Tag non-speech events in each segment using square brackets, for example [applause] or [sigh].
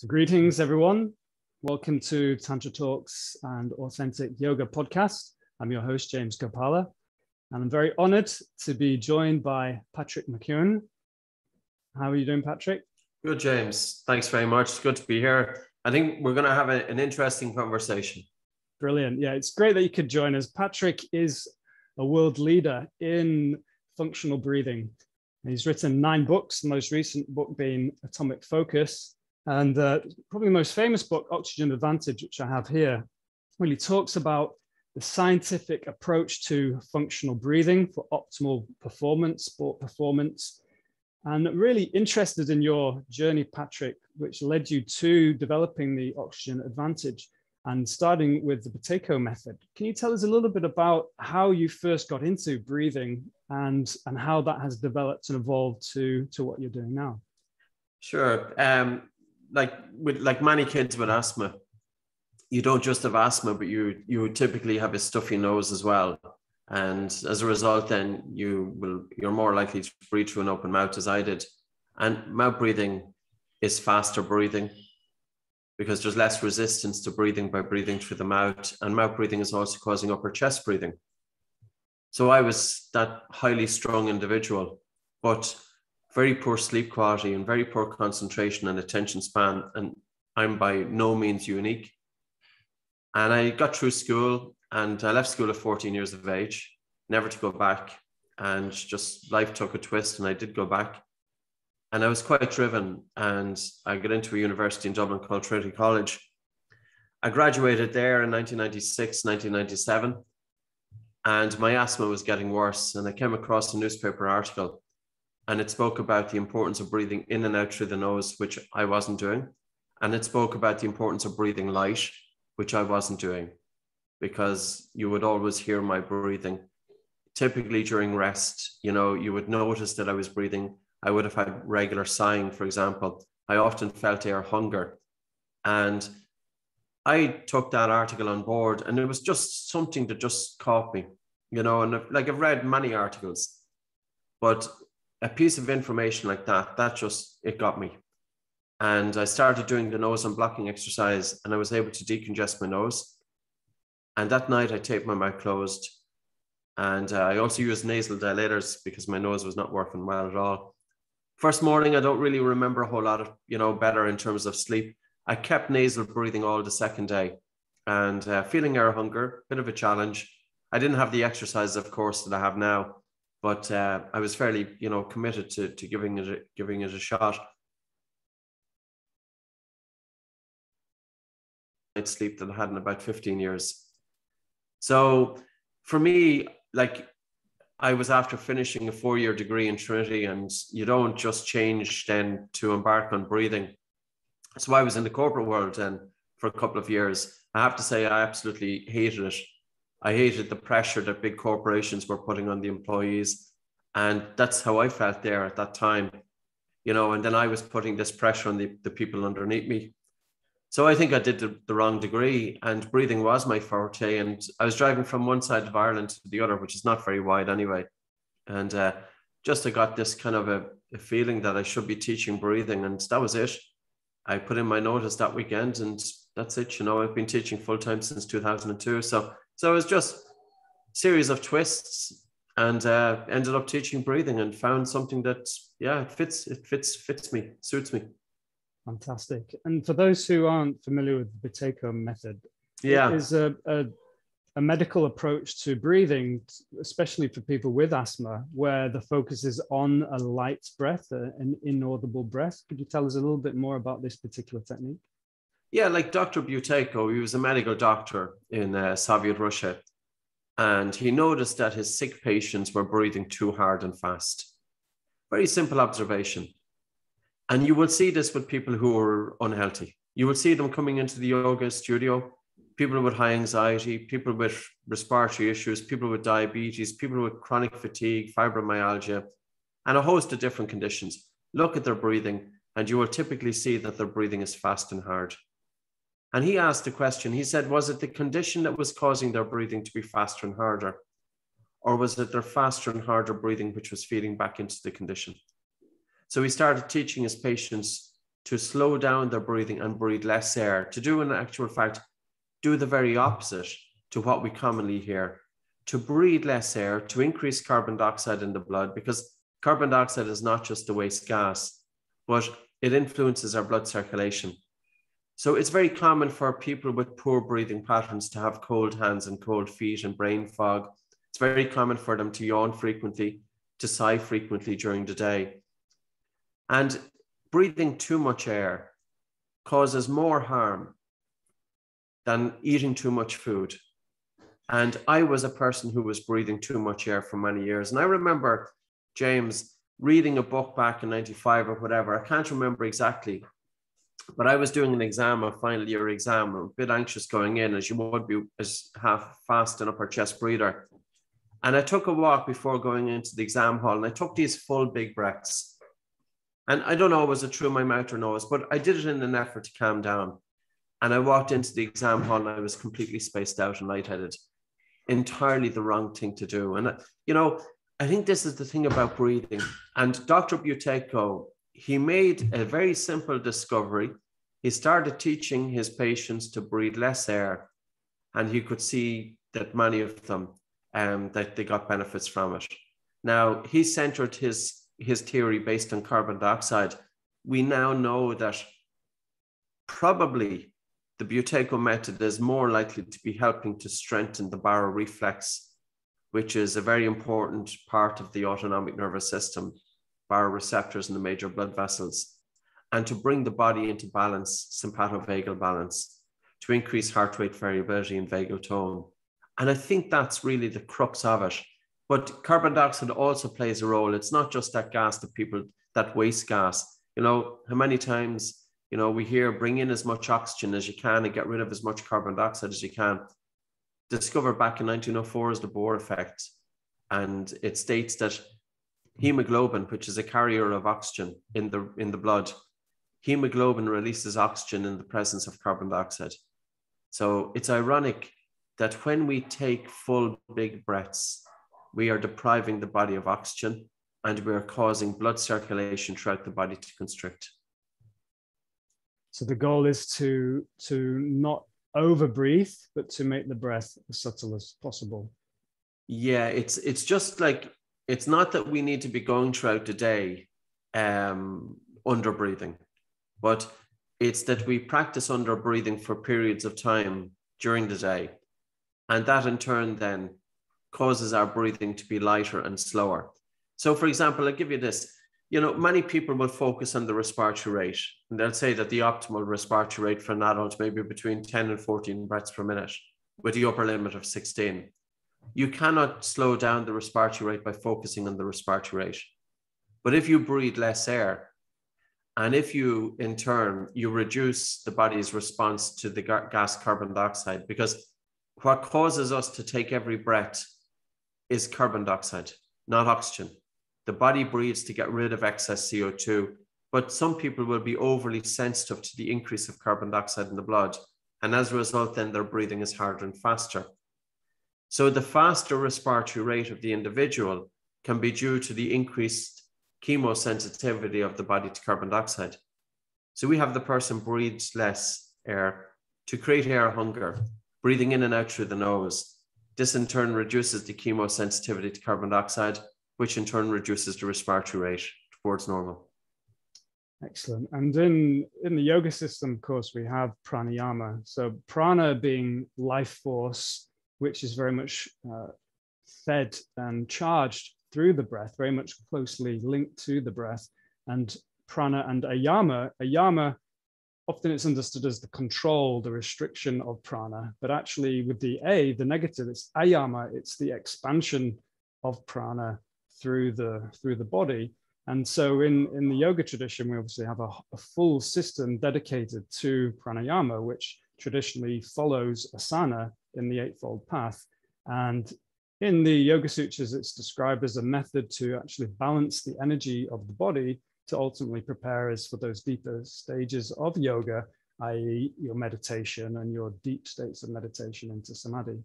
So, greetings, everyone. Welcome to Tantra Talks and Authentic Yoga podcast. I'm your host, James Gopala, and I'm very honored to be joined by Patrick McKeown. How are you doing, Patrick? Good, James. Thanks very much. It's good to be here. I think we're going to have a, an interesting conversation. Brilliant. Yeah, it's great that you could join us. Patrick is a world leader in functional breathing. He's written nine books, the most recent book being Atomic Focus, and uh, probably the most famous book, Oxygen Advantage, which I have here, really talks about the scientific approach to functional breathing for optimal performance, sport performance. And really interested in your journey, Patrick, which led you to developing the Oxygen Advantage and starting with the Buteyko method. Can you tell us a little bit about how you first got into breathing and, and how that has developed and evolved to, to what you're doing now? Sure. Um, like with like many kids with asthma, you don't just have asthma, but you you typically have a stuffy nose as well. And as a result, then you will you're more likely to breathe through an open mouth as I did. And mouth breathing is faster breathing because there's less resistance to breathing by breathing through the mouth. And mouth breathing is also causing upper chest breathing. So I was that highly strong individual, but very poor sleep quality and very poor concentration and attention span. And I'm by no means unique. And I got through school and I left school at 14 years of age, never to go back. And just life took a twist and I did go back. And I was quite driven. And I got into a university in Dublin called Trinity College. I graduated there in 1996, 1997. And my asthma was getting worse. And I came across a newspaper article and it spoke about the importance of breathing in and out through the nose, which I wasn't doing. And it spoke about the importance of breathing light, which I wasn't doing, because you would always hear my breathing. Typically during rest, you know, you would notice that I was breathing. I would have had regular sighing, for example. I often felt air hunger. And I took that article on board, and it was just something that just caught me, you know. And like I've read many articles, but a piece of information like that, that just, it got me. And I started doing the nose unblocking exercise and I was able to decongest my nose. And that night I taped my mouth closed. And uh, I also used nasal dilators because my nose was not working well at all. First morning, I don't really remember a whole lot of, you know, better in terms of sleep. I kept nasal breathing all the second day and uh, feeling air hunger, bit of a challenge. I didn't have the exercise, of course, that I have now but uh, I was fairly, you know, committed to, to giving it a, giving it a shot. I'd sleep that I had in about 15 years. So for me, like I was after finishing a four-year degree in Trinity, and you don't just change then to embark on breathing. So I was in the corporate world then for a couple of years. I have to say I absolutely hated it. I hated the pressure that big corporations were putting on the employees. And that's how I felt there at that time, you know, and then I was putting this pressure on the, the people underneath me. So I think I did the, the wrong degree and breathing was my forte. And I was driving from one side of Ireland to the other, which is not very wide anyway. And uh, just I got this kind of a, a feeling that I should be teaching breathing. And that was it. I put in my notice that weekend and that's it. You know, I've been teaching full time since 2002. So so it was just series of twists and uh, ended up teaching breathing and found something that yeah it fits it fits fits me suits me. Fantastic. And for those who aren't familiar with the Buteyko method yeah. it is a, a, a medical approach to breathing especially for people with asthma where the focus is on a light breath an inaudible breath. Could you tell us a little bit more about this particular technique yeah, like Dr. Buteyko, he was a medical doctor in uh, Soviet Russia, and he noticed that his sick patients were breathing too hard and fast. Very simple observation. And you will see this with people who are unhealthy. You will see them coming into the yoga studio, people with high anxiety, people with respiratory issues, people with diabetes, people with chronic fatigue, fibromyalgia, and a host of different conditions. Look at their breathing, and you will typically see that their breathing is fast and hard. And he asked a question. He said, Was it the condition that was causing their breathing to be faster and harder? Or was it their faster and harder breathing which was feeding back into the condition? So he started teaching his patients to slow down their breathing and breathe less air, to do in actual fact, do the very opposite to what we commonly hear, to breathe less air, to increase carbon dioxide in the blood, because carbon dioxide is not just a waste gas, but it influences our blood circulation. So it's very common for people with poor breathing patterns to have cold hands and cold feet and brain fog. It's very common for them to yawn frequently, to sigh frequently during the day. And breathing too much air causes more harm than eating too much food. And I was a person who was breathing too much air for many years. And I remember James reading a book back in 95 or whatever. I can't remember exactly. But I was doing an exam, a final year exam, a bit anxious going in, as you would be as half fast and upper chest breather. And I took a walk before going into the exam hall and I took these full big breaths. And I don't know, was it through my mouth or nose, but I did it in an effort to calm down. And I walked into the exam hall and I was completely spaced out and lightheaded. Entirely the wrong thing to do. And, you know, I think this is the thing about breathing. And Dr. Buteyko, he made a very simple discovery. He started teaching his patients to breathe less air, and he could see that many of them um, that they got benefits from it. Now he centered his his theory based on carbon dioxide. We now know that probably the Buteyko method is more likely to be helping to strengthen the baroreflex, which is a very important part of the autonomic nervous system, baroreceptors in the major blood vessels, and to bring the body into balance, sympathovagal balance, to increase heart rate variability and vagal tone. And I think that's really the crux of it. But carbon dioxide also plays a role. It's not just that gas that people, that waste gas. You know, how many times you know, we hear bring in as much oxygen as you can and get rid of as much carbon dioxide as you can. Discovered back in 1904 is the Bohr effect. And it states that hemoglobin, which is a carrier of oxygen in the, in the blood, hemoglobin releases oxygen in the presence of carbon dioxide. So it's ironic that when we take full big breaths, we are depriving the body of oxygen and we are causing blood circulation throughout the body to constrict. So the goal is to to not overbreathe, but to make the breath as subtle as possible. Yeah, it's it's just like it's not that we need to be going throughout the day um, under breathing, but it's that we practice under breathing for periods of time during the day, and that in turn then causes our breathing to be lighter and slower. So, for example, I'll give you this you know, many people will focus on the respiratory rate, and they'll say that the optimal respiratory rate for an adult may be between 10 and 14 breaths per minute, with the upper limit of 16. You cannot slow down the respiratory rate by focusing on the respiratory rate. But if you breathe less air, and if you, in turn, you reduce the body's response to the gas carbon dioxide, because what causes us to take every breath is carbon dioxide, not oxygen. The body breathes to get rid of excess CO2, but some people will be overly sensitive to the increase of carbon dioxide in the blood. And as a result, then their breathing is harder and faster. So the faster respiratory rate of the individual can be due to the increased chemosensitivity of the body to carbon dioxide. So we have the person breathes less air to create air hunger, breathing in and out through the nose. This in turn reduces the chemosensitivity to carbon dioxide, which in turn reduces the respiratory rate towards normal. Excellent. And in, in the yoga system, of course, we have pranayama. So prana being life force, which is very much uh, fed and charged through the breath, very much closely linked to the breath. And prana and ayama, ayama, often it's understood as the control, the restriction of prana, but actually with the A, the negative, it's ayama, it's the expansion of prana through the through the body. And so in, in the yoga tradition, we obviously have a, a full system dedicated to pranayama, which traditionally follows asana in the Eightfold Path. And in the Yoga Sutras, it's described as a method to actually balance the energy of the body to ultimately prepare us for those deeper stages of yoga, i.e., your meditation and your deep states of meditation into samadhi.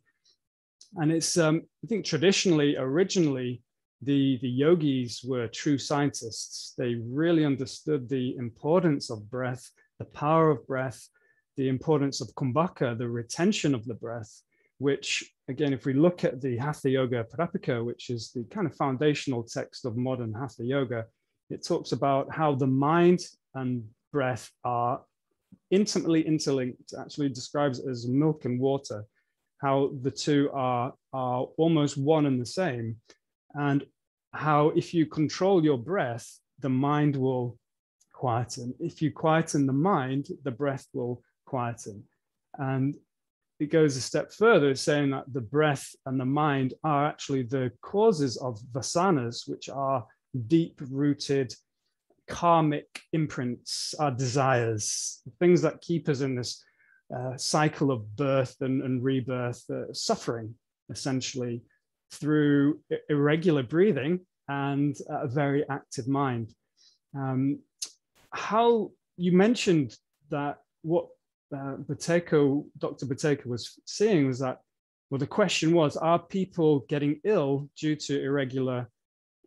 And it's, um, I think, traditionally, originally, the, the yogis were true scientists. They really understood the importance of breath, the power of breath, the importance of kumbhaka, the retention of the breath, which again, if we look at the Hatha Yoga Pradipika, which is the kind of foundational text of modern Hatha Yoga, it talks about how the mind and breath are intimately interlinked, actually describes it as milk and water, how the two are, are almost one and the same. And how if you control your breath, the mind will quieten. If you quieten the mind, the breath will quieten. And it goes a step further, saying that the breath and the mind are actually the causes of vasanas, which are deep rooted karmic imprints, our desires, things that keep us in this uh, cycle of birth and, and rebirth, uh, suffering essentially through irregular breathing and a very active mind. Um, how you mentioned that what uh, Buteyko, Dr. Buteyko was seeing was that, well, the question was, are people getting ill due to irregular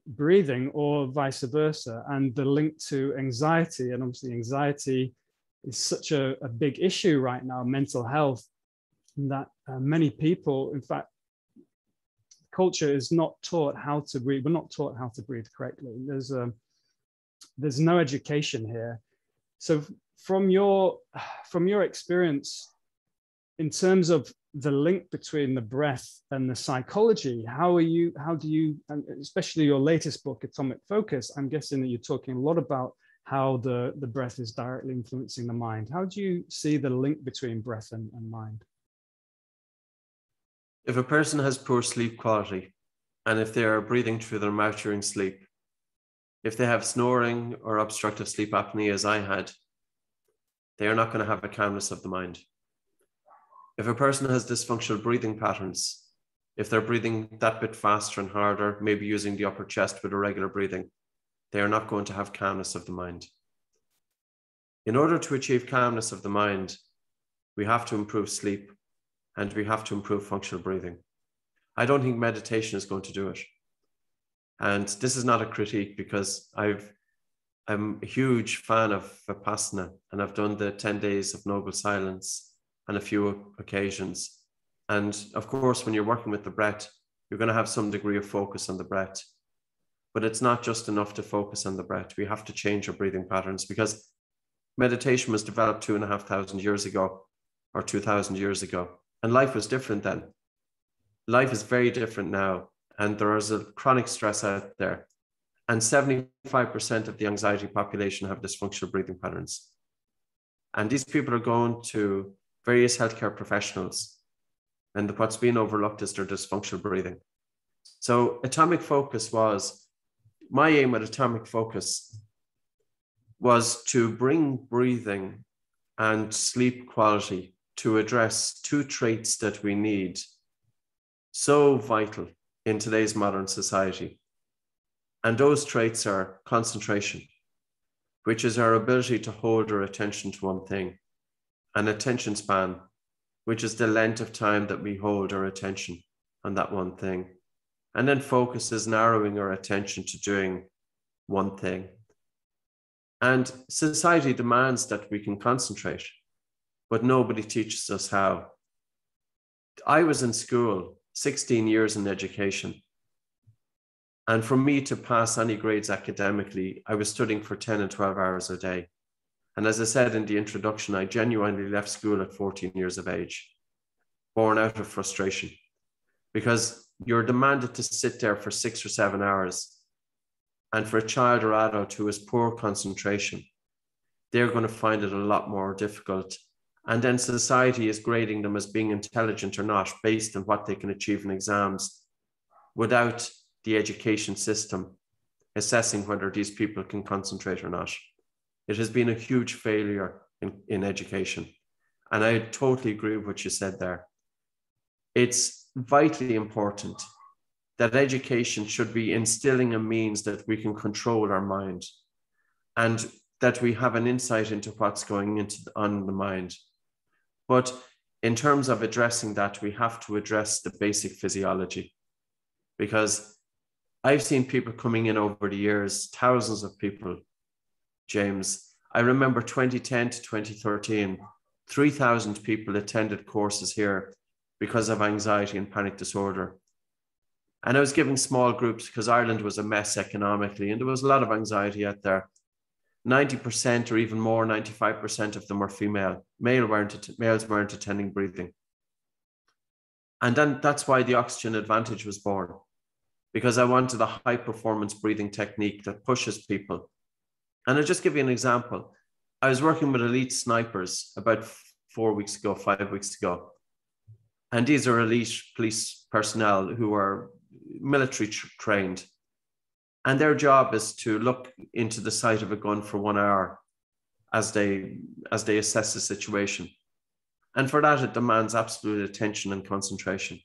breathing or vice versa? And the link to anxiety, and obviously anxiety is such a, a big issue right now, mental health, that uh, many people, in fact, culture is not taught how to breathe. We're not taught how to breathe correctly. There's a, um, there's no education here. So from your from your experience, in terms of the link between the breath and the psychology, how are you? How do you? and especially your latest book, Atomic Focus. I'm guessing that you're talking a lot about how the the breath is directly influencing the mind. How do you see the link between breath and, and mind? If a person has poor sleep quality, and if they are breathing through their mouth during sleep, if they have snoring or obstructive sleep apnea, as I had, they are not going to have a calmness of the mind. If a person has dysfunctional breathing patterns, if they're breathing that bit faster and harder, maybe using the upper chest with irregular breathing, they are not going to have calmness of the mind. In order to achieve calmness of the mind, we have to improve sleep and we have to improve functional breathing. I don't think meditation is going to do it. And this is not a critique because I've I'm a huge fan of Vipassana and I've done the 10 days of noble silence on a few occasions. And of course, when you're working with the breath, you're going to have some degree of focus on the breath. But it's not just enough to focus on the breath. We have to change our breathing patterns because meditation was developed two and a half thousand years ago or 2000 years ago. And life was different then. Life is very different now. And there is a chronic stress out there. And 75% of the anxiety population have dysfunctional breathing patterns. And these people are going to various healthcare professionals. And what's being overlooked is their dysfunctional breathing. So, atomic focus was my aim at atomic focus was to bring breathing and sleep quality to address two traits that we need so vital in today's modern society. And those traits are concentration, which is our ability to hold our attention to one thing, and attention span, which is the length of time that we hold our attention on that one thing. And then focus is narrowing our attention to doing one thing. And society demands that we can concentrate but nobody teaches us how. I was in school 16 years in education. And for me to pass any grades academically, I was studying for 10 and 12 hours a day. And as I said in the introduction, I genuinely left school at 14 years of age, born out of frustration, because you're demanded to sit there for six or seven hours. And for a child or adult who has poor concentration, they're going to find it a lot more difficult and then society is grading them as being intelligent or not based on what they can achieve in exams without the education system assessing whether these people can concentrate or not. It has been a huge failure in, in education. And I totally agree with what you said there. It's vitally important that education should be instilling a means that we can control our mind and that we have an insight into what's going into the, on the mind but in terms of addressing that, we have to address the basic physiology because I've seen people coming in over the years, thousands of people, James. I remember 2010 to 2013, 3,000 people attended courses here because of anxiety and panic disorder. And I was giving small groups because Ireland was a mess economically and there was a lot of anxiety out there. 90% or even more, 95% of them were female. Male weren't, males weren't attending breathing. And then that's why the oxygen advantage was born, because I wanted a high performance breathing technique that pushes people. And I'll just give you an example. I was working with elite snipers about four weeks ago, five weeks ago. And these are elite police personnel who are military trained. And their job is to look into the sight of a gun for one hour as they as they assess the situation. And for that, it demands absolute attention and concentration.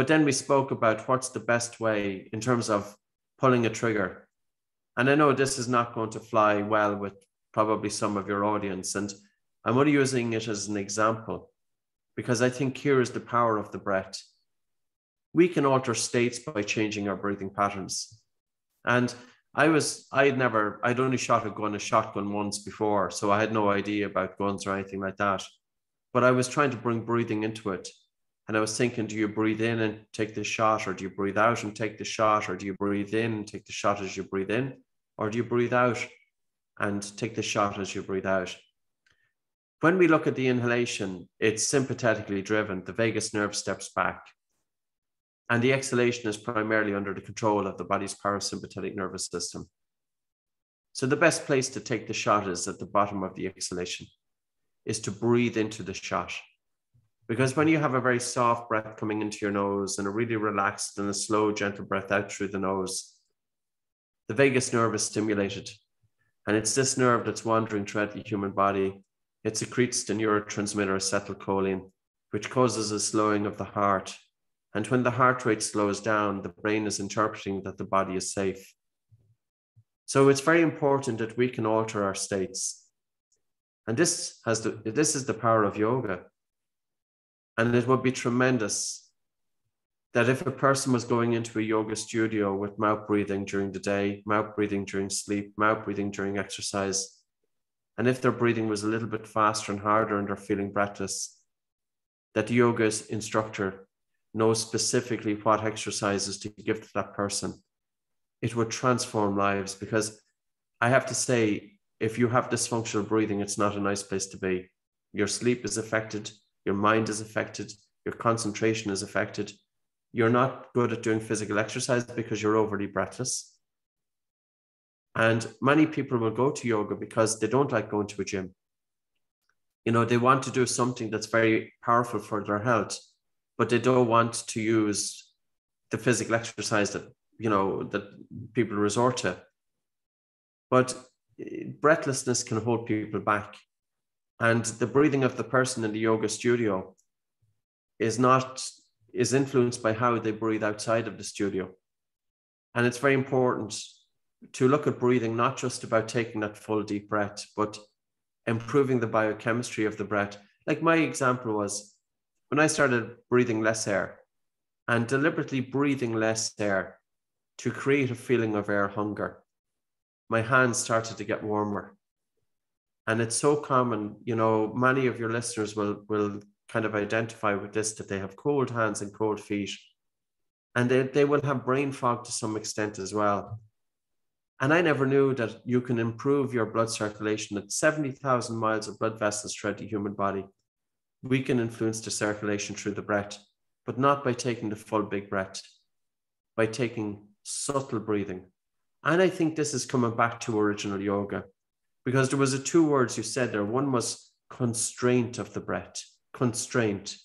But then we spoke about what's the best way in terms of pulling a trigger. And I know this is not going to fly well with probably some of your audience. And I'm only using it as an example because I think here is the power of the breath. We can alter states by changing our breathing patterns. And I was, I had never, I'd only shot a gun, a shotgun once before. So I had no idea about guns or anything like that but I was trying to bring breathing into it. And I was thinking, do you breathe in and take the shot, or do you breathe out and take the shot, or do you breathe in and take the shot as you breathe in, or do you breathe out and take the shot as you breathe out? When we look at the inhalation, it's sympathetically driven. The vagus nerve steps back. And the exhalation is primarily under the control of the body's parasympathetic nervous system. So the best place to take the shot is at the bottom of the exhalation is to breathe into the shot. Because when you have a very soft breath coming into your nose and a really relaxed and a slow, gentle breath out through the nose, the vagus nerve is stimulated. And it's this nerve that's wandering throughout the human body. It secretes the neurotransmitter acetylcholine, which causes a slowing of the heart. And when the heart rate slows down, the brain is interpreting that the body is safe. So it's very important that we can alter our states and this has the, this is the power of yoga. And it would be tremendous that if a person was going into a yoga studio with mouth breathing during the day, mouth breathing during sleep, mouth breathing during exercise, and if their breathing was a little bit faster and harder and they're feeling breathless, that the yoga instructor knows specifically what exercises to give to that person. It would transform lives because I have to say, if you have dysfunctional breathing, it's not a nice place to be. Your sleep is affected, your mind is affected, your concentration is affected. You're not good at doing physical exercise because you're overly breathless. And many people will go to yoga because they don't like going to a gym. You know, they want to do something that's very powerful for their health, but they don't want to use the physical exercise that, you know, that people resort to. But eh, breathlessness can hold people back. And the breathing of the person in the yoga studio is not is influenced by how they breathe outside of the studio. And it's very important to look at breathing not just about taking that full deep breath, but improving the biochemistry of the breath. Like my example was when I started breathing less air and deliberately breathing less air to create a feeling of air hunger my hands started to get warmer. And it's so common, you know, many of your listeners will will kind of identify with this that they have cold hands and cold feet. And they, they will have brain fog to some extent as well. And I never knew that you can improve your blood circulation at 70,000 miles of blood vessels throughout the human body. We can influence the circulation through the breath, but not by taking the full big breath, by taking subtle breathing, and I think this is coming back to original yoga because there was a two words you said there. One was constraint of the breath. Constraint.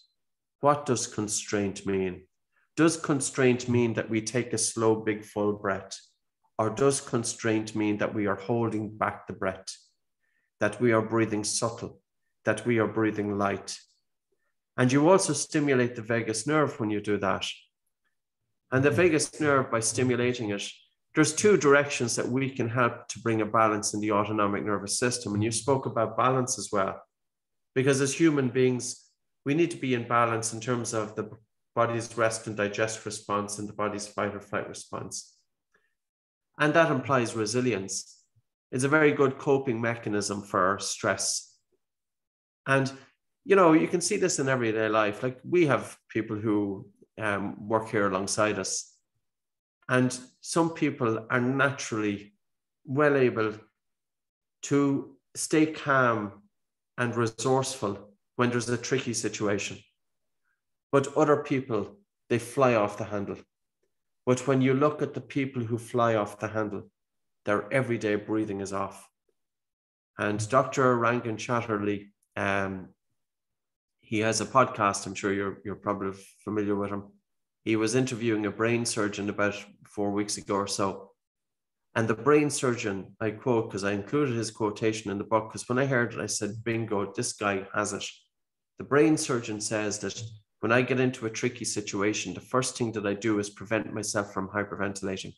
What does constraint mean? Does constraint mean that we take a slow, big, full breath? Or does constraint mean that we are holding back the breath? That we are breathing subtle? That we are breathing light? And you also stimulate the vagus nerve when you do that. And the mm. vagus nerve, by stimulating it, there's two directions that we can help to bring a balance in the autonomic nervous system. And you spoke about balance as well, because as human beings, we need to be in balance in terms of the body's rest and digest response and the body's fight or flight response. And that implies resilience. It's a very good coping mechanism for stress. And, you know, you can see this in everyday life. Like we have people who um, work here alongside us. And some people are naturally well able to stay calm and resourceful when there's a tricky situation. But other people, they fly off the handle. But when you look at the people who fly off the handle, their everyday breathing is off. And Dr. Rangan Chatterjee, um, he has a podcast. I'm sure you're, you're probably familiar with him. He was interviewing a brain surgeon about four weeks ago or so. And the brain surgeon, I quote, because I included his quotation in the book, because when I heard it, I said, bingo, this guy has it. The brain surgeon says that when I get into a tricky situation, the first thing that I do is prevent myself from hyperventilating.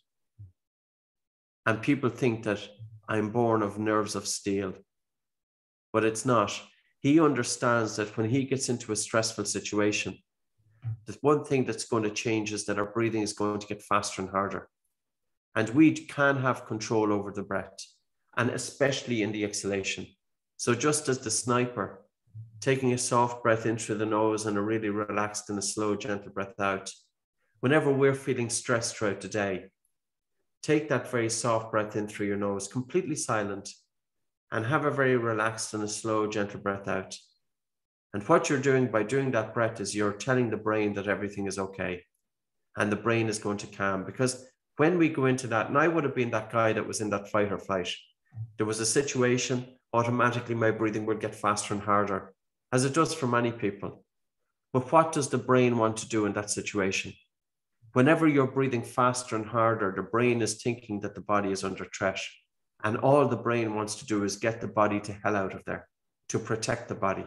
And people think that I'm born of nerves of steel, but it's not. He understands that when he gets into a stressful situation, the one thing that's going to change is that our breathing is going to get faster and harder. And we can have control over the breath, and especially in the exhalation. So, just as the sniper taking a soft breath in through the nose and a really relaxed and a slow, gentle breath out. Whenever we're feeling stressed throughout the day, take that very soft breath in through your nose, completely silent, and have a very relaxed and a slow, gentle breath out. And what you're doing by doing that breath is you're telling the brain that everything is okay. And the brain is going to calm because when we go into that, and I would have been that guy that was in that fight or flight, there was a situation, automatically my breathing would get faster and harder as it does for many people. But what does the brain want to do in that situation? Whenever you're breathing faster and harder, the brain is thinking that the body is under threat. And all the brain wants to do is get the body to hell out of there to protect the body.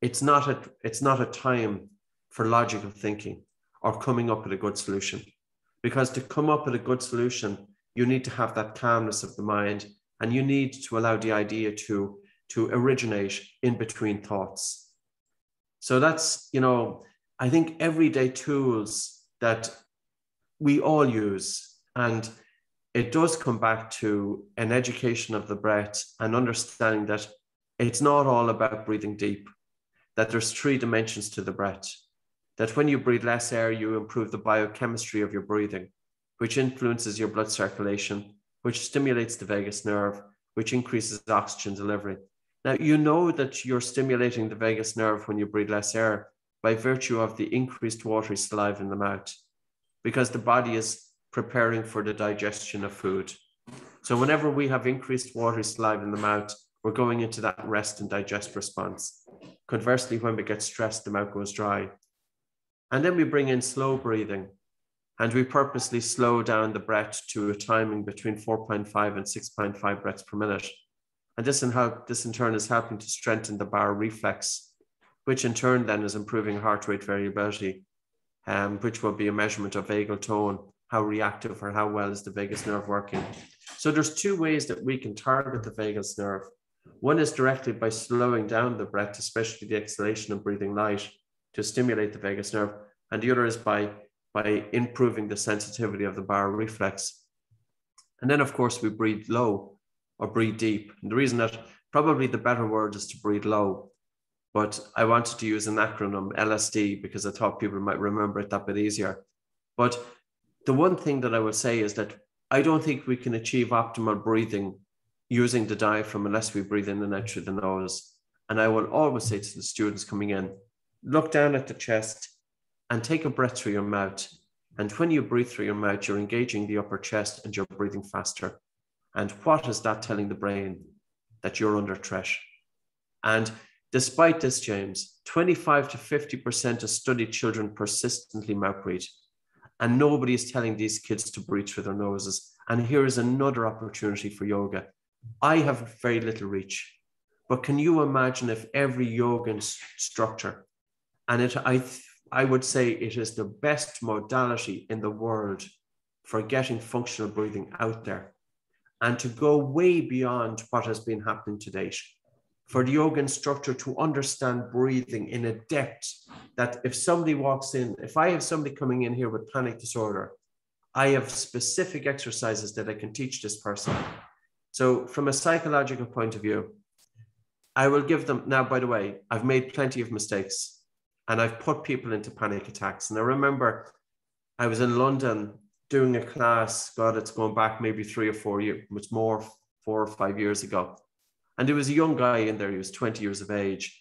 It's not a, it's not a time for logical thinking or coming up with a good solution. Because to come up with a good solution, you need to have that calmness of the mind and you need to allow the idea to to originate in between thoughts. So that's, you know, I think everyday tools that we all use. And it does come back to an education of the breath and understanding that it's not all about breathing deep, that there's three dimensions to the breath. That when you breathe less air, you improve the biochemistry of your breathing, which influences your blood circulation, which stimulates the vagus nerve, which increases oxygen delivery. Now, you know that you're stimulating the vagus nerve when you breathe less air by virtue of the increased watery saliva in the mouth, because the body is preparing for the digestion of food. So, whenever we have increased watery saliva in the mouth, we're going into that rest and digest response. Conversely, when we get stressed, the mouth goes dry. And then we bring in slow breathing, and we purposely slow down the breath to a timing between 4.5 and 6.5 breaths per minute and this in, help, this in turn is helping to strengthen the baroreflex, which in turn then is improving heart rate variability, um, which will be a measurement of vagal tone, how reactive or how well is the vagus nerve working. So there's two ways that we can target the vagus nerve. One is directly by slowing down the breath, especially the exhalation and breathing light to stimulate the vagus nerve. And the other is by, by improving the sensitivity of the baroreflex. And then, of course, we breathe low or breathe deep. And the reason that probably the better word is to breathe low. But I wanted to use an acronym LSD because I thought people might remember it that bit easier. But the one thing that I would say is that I don't think we can achieve optimal breathing using the diaphragm unless we breathe in and out through the nose. And I will always say to the students coming in, look down at the chest and take a breath through your mouth. And when you breathe through your mouth, you're engaging the upper chest and you're breathing faster. And what is that telling the brain? That you're under threat. And despite this, James, 25 to 50% of studied children persistently mouth breathe. And nobody is telling these kids to breathe through their noses. And here is another opportunity for yoga. I have very little reach, but can you imagine if every yoga structure, and it, I, I would say it is the best modality in the world for getting functional breathing out there and to go way beyond what has been happening to date. For the yoga instructor to understand breathing in a depth that if somebody walks in, if I have somebody coming in here with panic disorder, I have specific exercises that I can teach this person. So, from a psychological point of view, I will give them now, by the way, I've made plenty of mistakes and I've put people into panic attacks. And I remember I was in London doing a class, God, it's going back maybe three or four years, much more, four or five years ago. And there was a young guy in there, he was 20 years of age,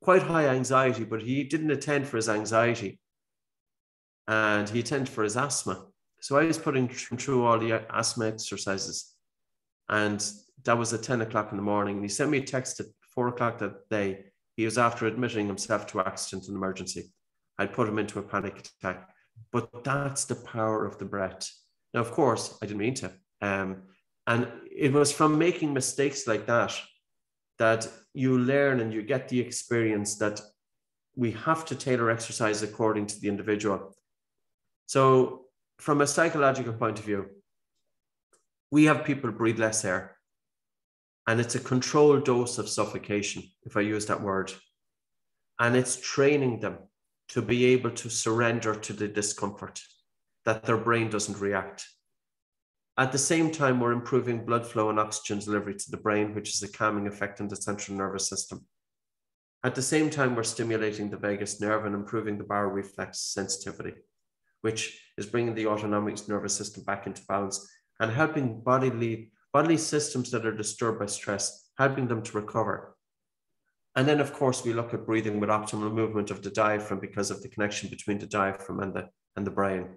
quite high anxiety, but he didn't attend for his anxiety and he attended for his asthma. So I was putting him through all the asthma exercises. And that was at 10 o'clock in the morning. And he sent me a text at four o'clock that day. He was after admitting himself to accident and emergency. I'd put him into a panic attack. But that's the power of the breath. Now, of course, I didn't mean to. Um, and it was from making mistakes like that that you learn and you get the experience that we have to tailor exercise according to the individual. So, from a psychological point of view, we have people breathe less air. And it's a controlled dose of suffocation, if I use that word. And it's training them to be able to surrender to the discomfort, that their brain doesn't react. At the same time, we're improving blood flow and oxygen delivery to the brain, which is a calming effect in the central nervous system. At the same time, we're stimulating the vagus nerve and improving the baroreflex sensitivity, which is bringing the autonomic nervous system back into balance and helping bodily, bodily systems that are disturbed by stress, helping them to recover. And then, of course, we look at breathing with optimal movement of the diaphragm because of the connection between the diaphragm and the, and the brain.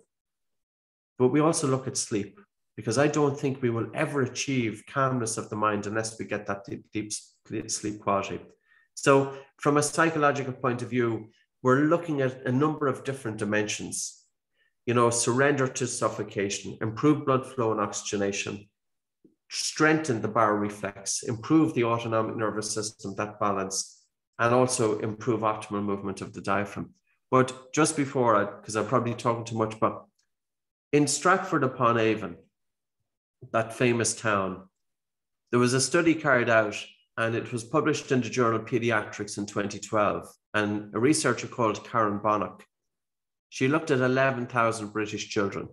But we also look at sleep because I don't think we will ever achieve calmness of the mind unless we get that deep, deep sleep quality. So, from a psychological point of view, we're looking at a number of different dimensions you know, surrender to suffocation, improve blood flow and oxygenation, strengthen the baroreflex, improve the autonomic nervous system, that balance, and also improve optimal movement of the diaphragm. But just before I, because I'm probably talking too much, but in Stratford upon Avon, that famous town, there was a study carried out and it was published in the journal Pediatrics in 2012. And a researcher called Karen Bonuck she looked at 11,000 British children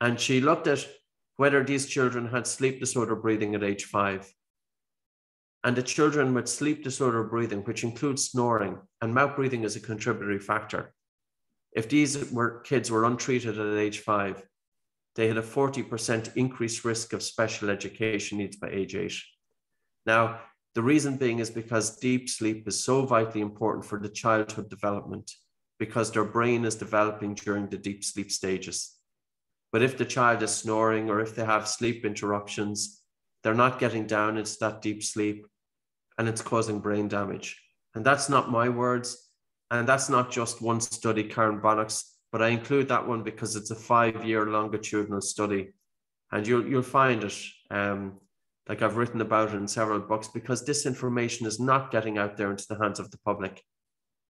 and she looked at whether these children had sleep disorder breathing at age five. And the children with sleep disorder breathing, which includes snoring and mouth breathing as a contributory factor. If these were kids were untreated at age five, they had a 40% increased risk of special education needs by age eight. Now, the reason being is because deep sleep is so vitally important for the childhood development because their brain is developing during the deep sleep stages. But if the child is snoring or if they have sleep interruptions, they're not getting down into that deep sleep and it's causing brain damage. And that's not my words. And that's not just one study, Karen Bonuck's, but I include that one because it's a five year longitudinal study. And you'll, you'll find it, um, like I've written about it in several books, because this information is not getting out there into the hands of the public.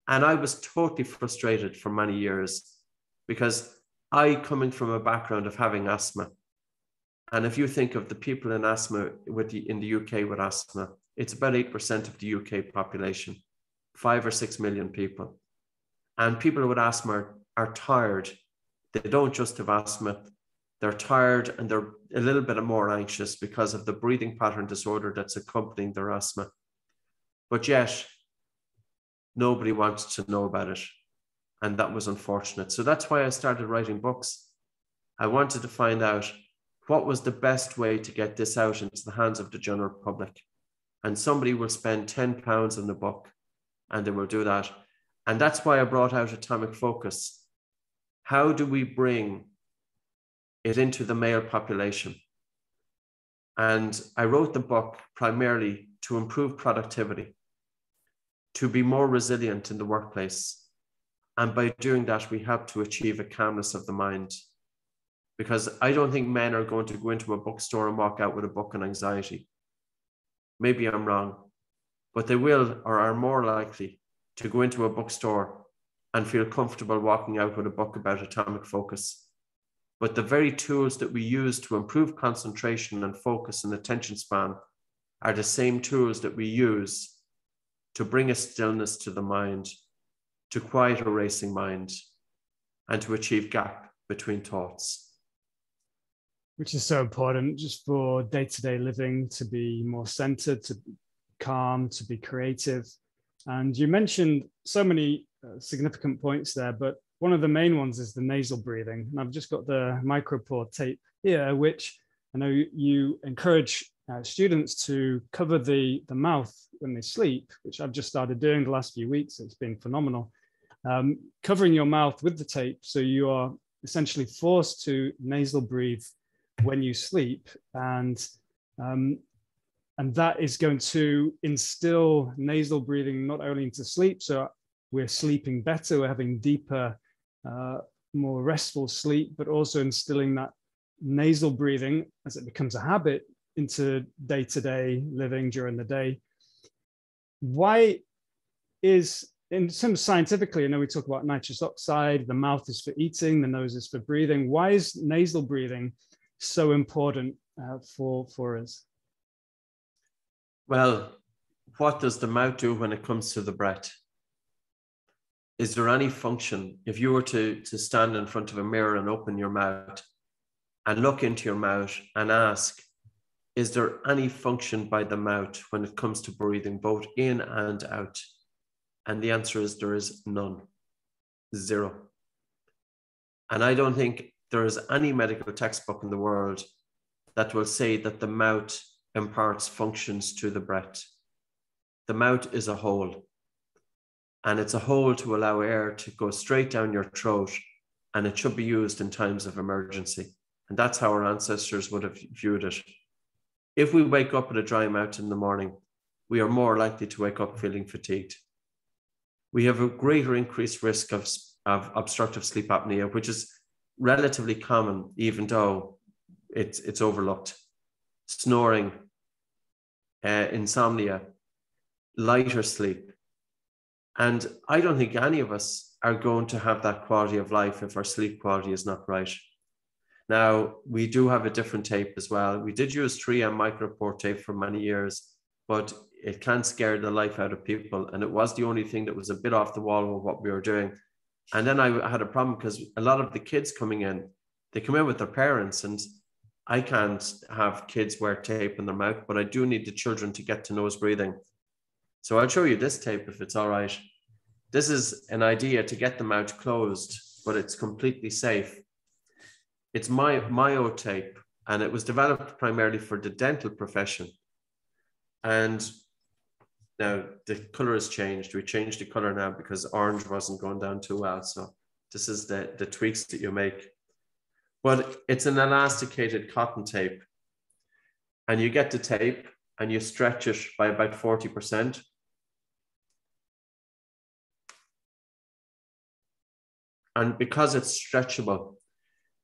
And I was totally frustrated for many years because I, coming from a background of having asthma, and if you think of the people in asthma with the, in the UK with asthma, it's about 8% of the UK population, five or six million people. And people with asthma are, are tired. They don't just have asthma, they're tired and they're a little bit more anxious because of the breathing pattern disorder that's accompanying their asthma. But yet, nobody wanted to know about it. And that was unfortunate. So that's why I started writing books. I wanted to find out what was the best way to get this out into the hands of the general public. And somebody will spend 10 pounds on the book and they will do that. And that's why I brought out Atomic Focus. How do we bring it into the male population? And I wrote the book primarily to improve productivity to be more resilient in the workplace. And by doing that, we help to achieve a calmness of the mind. Because I don't think men are going to go into a bookstore and walk out with a book on anxiety. Maybe I'm wrong, but they will or are more likely to go into a bookstore and feel comfortable walking out with a book about atomic focus. But the very tools that we use to improve concentration and focus and attention span are the same tools that we use to bring a stillness to the mind, to quiet a racing mind, and to achieve gap between thoughts. Which is so important just for day to day living to be more centered, to calm, to be creative. And you mentioned so many uh, significant points there, but one of the main ones is the nasal breathing. And I've just got the micropore tape here, which I know you encourage uh, students to cover the, the mouth when they sleep, which I've just started doing the last few weeks. It's been phenomenal. Um, covering your mouth with the tape so you are essentially forced to nasal breathe when you sleep. And, um, and that is going to instill nasal breathing not only into sleep, so we're sleeping better, we're having deeper, uh, more restful sleep, but also instilling that nasal breathing as it becomes a habit into day to day living during the day. Why is, in terms scientifically, I know we talk about nitrous oxide, the mouth is for eating, the nose is for breathing. Why is nasal breathing so important uh, for, for us? Well, what does the mouth do when it comes to the breath? Is there any function, if you were to, to stand in front of a mirror and open your mouth and look into your mouth and ask, is there any function by the mouth when it comes to breathing both in and out? And the answer is there is none, zero. And I don't think there is any medical textbook in the world that will say that the mouth imparts functions to the breath. The mouth is a hole, and it's a hole to allow air to go straight down your throat, and it should be used in times of emergency. And that's how our ancestors would have viewed it. If we wake up with a dry mouth in the morning, we are more likely to wake up feeling fatigued. We have a greater increased risk of, of obstructive sleep apnea, which is relatively common, even though it's, it's overlooked. Snoring, uh, insomnia, lighter sleep. And I don't think any of us are going to have that quality of life if our sleep quality is not right. Now, we do have a different tape as well. We did use 3M micropore tape for many years, but it can scare the life out of people. And it was the only thing that was a bit off the wall of what we were doing. And then I had a problem because a lot of the kids coming in, they come in with their parents, and I can't have kids wear tape in their mouth, but I do need the children to get to nose breathing. So I'll show you this tape if it's all right. This is an idea to get the mouth closed, but it's completely safe it's my myotape, and it was developed primarily for the dental profession. And now the color has changed. We changed the color now because orange wasn't going down too well. So this is the, the tweaks that you make. But it's an elasticated cotton tape. And you get the tape and you stretch it by about 40%. And because it's stretchable,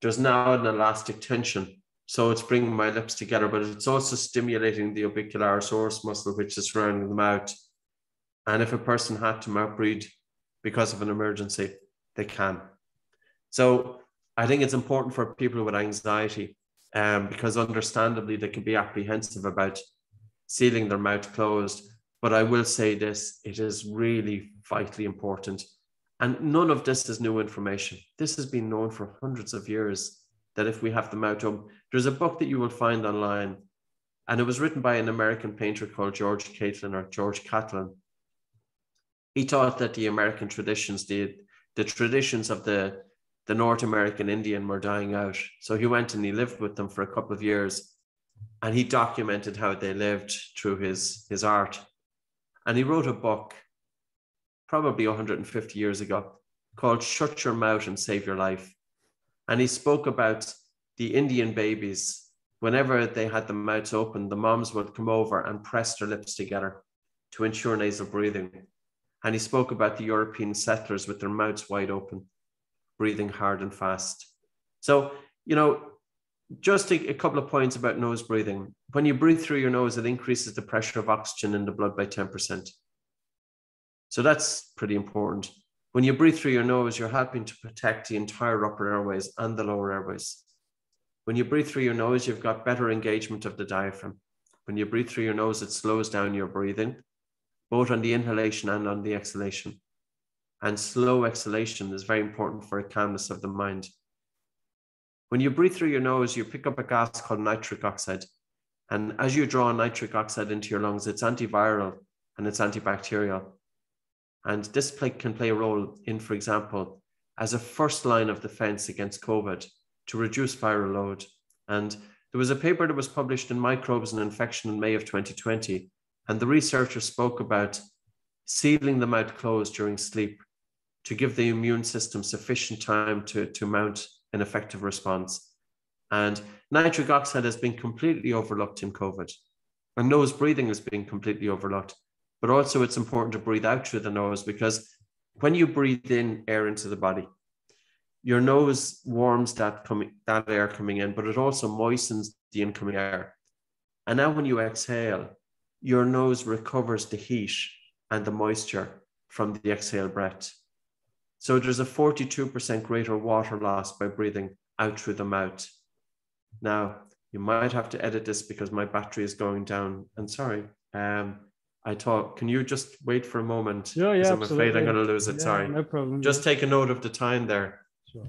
there's now an elastic tension. So it's bringing my lips together, but it's also stimulating the orbicularis oris muscle, which is surrounding the mouth. And if a person had to mouth breathe because of an emergency, they can. So I think it's important for people with anxiety um, because understandably they can be apprehensive about sealing their mouth closed. But I will say this it is really vitally important and none of this is new information. This has been known for hundreds of years that if we have the mouth open, um, there's a book that you will find online, and it was written by an American painter called George Catlin or George Catlin. He thought that the American traditions, the, the traditions of the, the North American Indian were dying out. So he went and he lived with them for a couple of years and he documented how they lived through his, his art. And he wrote a book probably 150 years ago, called Shut Your Mouth and Save Your Life. And he spoke about the Indian babies. Whenever they had the mouths open, the moms would come over and press their lips together to ensure nasal breathing. And he spoke about the European settlers with their mouths wide open, breathing hard and fast. So, you know, just a, a, couple of points about nose breathing. When you breathe through your nose, it increases the pressure of oxygen in the blood by 10%. So that's pretty important. When you breathe through your nose, you're helping to protect the entire upper airways and the lower airways. When you breathe through your nose, you've got better engagement of the diaphragm. When you breathe through your nose, it slows down your breathing, both on the inhalation and on the exhalation. And slow exhalation is very important for a calmness of the mind. When you breathe through your nose, you pick up a gas called nitric oxide. And as you draw nitric oxide into your lungs, it's antiviral and it's antibacterial. And this play, can play a role in, for example, as a first line of defense against COVID to reduce viral load. And there was a paper that was published in Microbes and Infection in May of 2020. And the researchers spoke about sealing the mouth closed during sleep to give the immune system sufficient time to, to mount an effective response. And nitric oxide has been completely overlooked in COVID. And nose breathing has been completely overlooked. But also, it's important to breathe out through the nose because when you breathe in air into the body, your nose warms that coming that air coming in, but it also moistens the incoming air. And now when you exhale, your nose recovers the heat and the moisture from the exhale breath. So there's a 42% greater water loss by breathing out through the mouth. Now, you might have to edit this because my battery is going down. And sorry, um, I thought, can you just wait for a moment? Yeah, yeah. I'm absolutely. afraid I'm going to lose it. Yeah, sorry. No problem. Just take a note of the time there. Sure.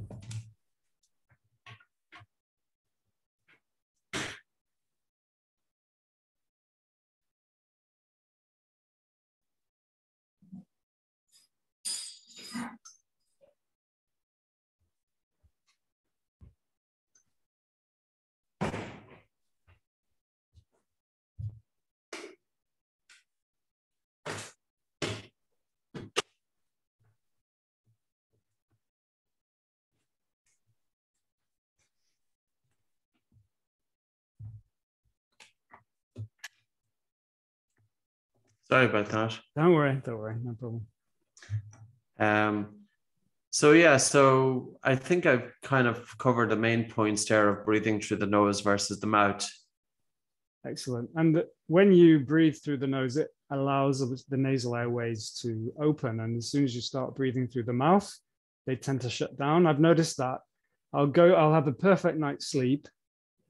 Sorry about that. Don't worry. Don't worry. No problem. Um, so yeah, so I think I've kind of covered the main points there of breathing through the nose versus the mouth. Excellent. And when you breathe through the nose, it allows the nasal airways to open. And as soon as you start breathing through the mouth, they tend to shut down. I've noticed that. I'll go, I'll have a perfect night's sleep,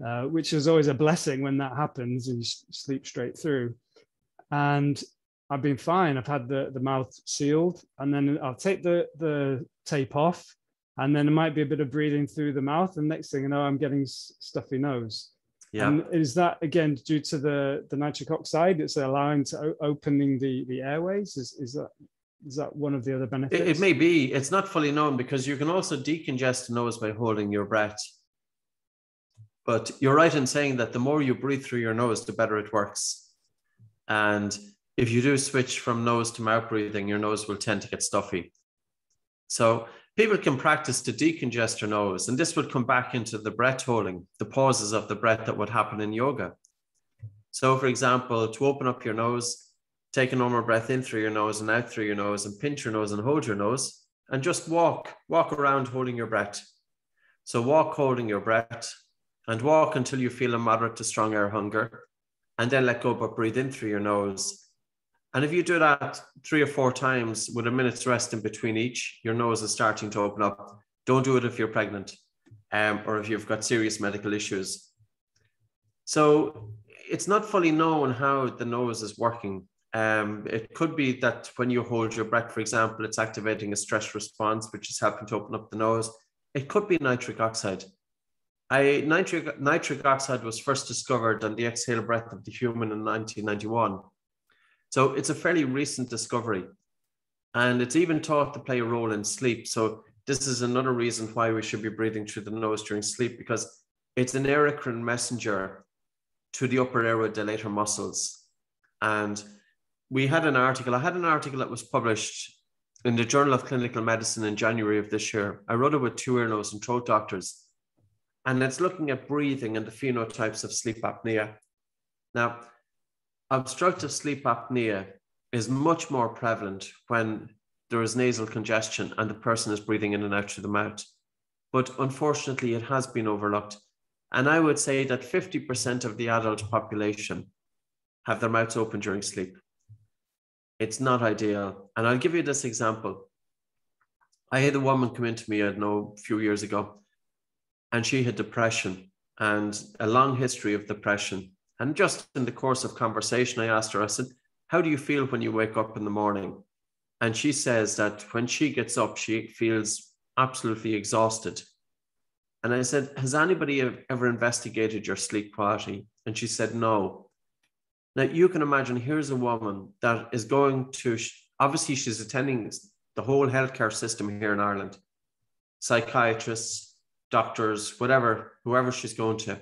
uh, which is always a blessing when that happens and you sleep straight through. And I've been fine. I've had the, the mouth sealed, and then I'll take the, the tape off, and then it might be a bit of breathing through the mouth. And next thing you know, I'm getting stuffy nose. Yeah. And is that again due to the, the nitric oxide? It's allowing to opening the, the airways. Is, is that is that one of the other benefits? It, it may be. It's not fully known because you can also decongest the nose by holding your breath. But you're right in saying that the more you breathe through your nose, the better it works. And if you do switch from nose to mouth breathing, your nose will tend to get stuffy. So people can practice to decongest your nose, and this would come back into the breath holding, the pauses of the breath that would happen in yoga. So, for example, to open up your nose, take a normal breath in through your nose and out through your nose, and pinch your nose and hold your nose, and just walk, walk around holding your breath. So, walk holding your breath, and walk until you feel a moderate to strong air hunger, and then let go, but breathe in through your nose and if you do that three or four times with a minute's rest in between each, your nose is starting to open up. Don't do it if you're pregnant um, or if you've got serious medical issues. So it's not fully known how the nose is working. Um, it could be that when you hold your breath, for example, it's activating a stress response, which is helping to open up the nose. It could be nitric oxide. I, nitric, nitric oxide was first discovered on the exhale breath of the human in 1991. So it's a fairly recent discovery. And it's even thought to play a role in sleep. So this is another reason why we should be breathing through the nose during sleep because it's an aerocrine messenger to the upper airway dilator muscles. And we had an article, I had an article that was published in the Journal of Clinical Medicine in January of this year. I wrote it with two ear, nose, and throat doctors. And it's looking at breathing and the phenotypes of sleep apnea. Now, obstructive sleep apnea is much more prevalent when there is nasal congestion and the person is breathing in and out through the mouth. But unfortunately, it has been overlooked. And I would say that 50% of the adult population have their mouths open during sleep. It's not ideal. And I'll give you this example. I had a woman come into me, I know, a few years ago, and she had depression and a long history of depression. And just in the course of conversation, I asked her, I said, How do you feel when you wake up in the morning? And she says that when she gets up, she feels absolutely exhausted. And I said, Has anybody ever investigated your sleep quality? And she said, No. Now you can imagine here's a woman that is going to, obviously, she's attending the whole healthcare system here in Ireland psychiatrists, doctors, whatever, whoever she's going to.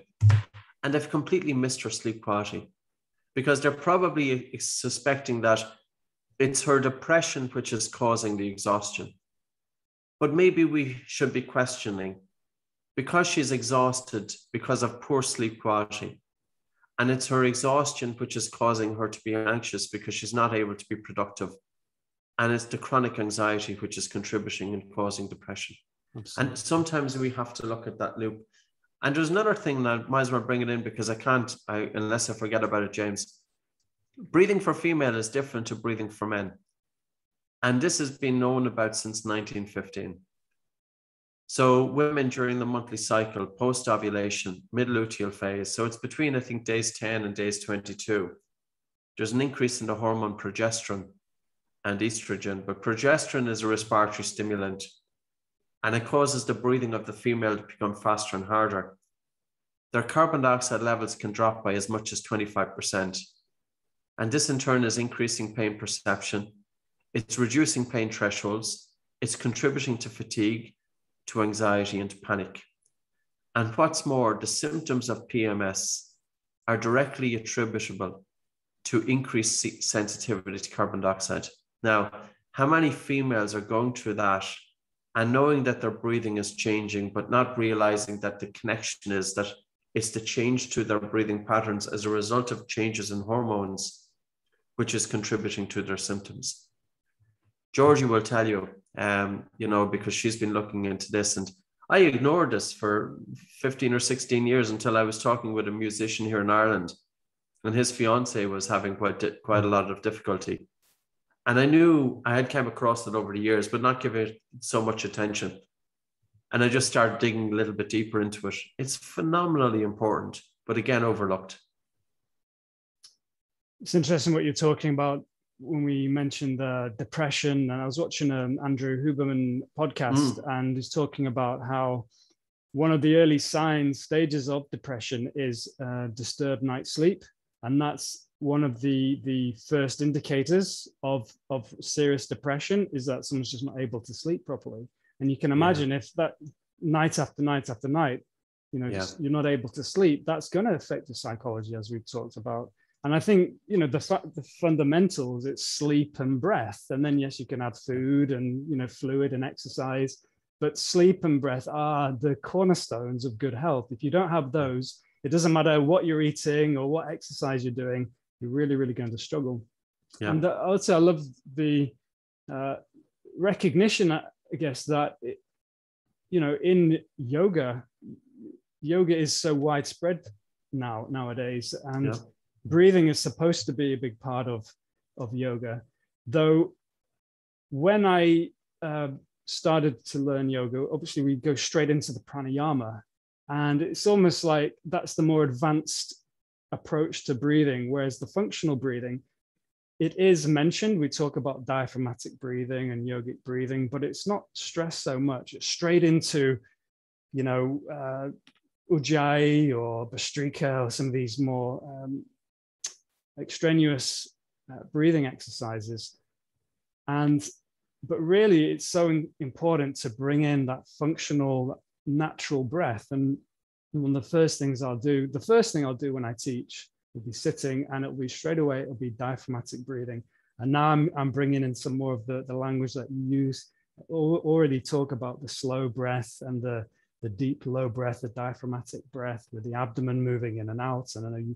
And they've completely missed her sleep quality because they're probably suspecting that it's her depression which is causing the exhaustion. But maybe we should be questioning because she's exhausted because of poor sleep quality. And it's her exhaustion which is causing her to be anxious because she's not able to be productive. And it's the chronic anxiety which is contributing and causing depression. Absolutely. And sometimes we have to look at that loop. And there's another thing that I might as well bring it in because I can't, I, unless I forget about it, James. Breathing for female is different to breathing for men. And this has been known about since 1915. So women during the monthly cycle, post ovulation, mid luteal phase, so it's between I think days 10 and days 22. There's an increase in the hormone progesterone and estrogen, but progesterone is a respiratory stimulant and it causes the breathing of the female to become faster and harder. Their carbon dioxide levels can drop by as much as 25%. And this in turn is increasing pain perception. It's reducing pain thresholds. It's contributing to fatigue to anxiety and to panic. And what's more, the symptoms of PMS are directly attributable to increased sensitivity to carbon dioxide. Now, how many females are going through that and knowing that their breathing is changing, but not realizing that the connection is that it's the change to their breathing patterns as a result of changes in hormones, which is contributing to their symptoms? Georgie will tell you um, you know, because she's been looking into this. And I ignored this for 15 or 16 years until I was talking with a musician here in Ireland. And his fiance was having quite, quite a lot of difficulty. And I knew I had come across it over the years, but not giving it so much attention. And I just started digging a little bit deeper into it. It's phenomenally important, but again, overlooked. It's interesting what you're talking about when we mentioned the depression, and I was watching an Andrew Huberman podcast, mm. and he's talking about how one of the early signs, stages of depression is uh, disturbed night sleep, and that's one of the the first indicators of of serious depression is that someone's just not able to sleep properly. And you can imagine yeah. if that night after night after night, you know, yeah. you're not able to sleep, that's going to affect your psychology, as we've talked about. And I think you know the the fundamentals it's sleep and breath, and then yes, you can add food and you know fluid and exercise, but sleep and breath are the cornerstones of good health. If you don't have those, it doesn't matter what you're eating or what exercise you're doing, you're really really going to struggle. Yeah. And also, I love the uh, recognition, I guess that it, you know in yoga, yoga is so widespread now nowadays, and yeah breathing is supposed to be a big part of of yoga though when i uh, started to learn yoga obviously we go straight into the pranayama and it's almost like that's the more advanced approach to breathing whereas the functional breathing it is mentioned we talk about diaphragmatic breathing and yogic breathing but it's not stressed so much it's straight into you know uh, ujjayi or bhastrika or some of these more um, extraneous uh, breathing exercises. And but really, it's so important to bring in that functional, natural breath. And one of the first things I'll do, the first thing I'll do when I teach will be sitting, and it'll be straight away, it'll be diaphragmatic breathing. And now I'm, I'm bringing in some more of the, the language that you use. Already talk about the slow breath and the, the deep low breath, the diaphragmatic breath with the abdomen moving in and out. And I know you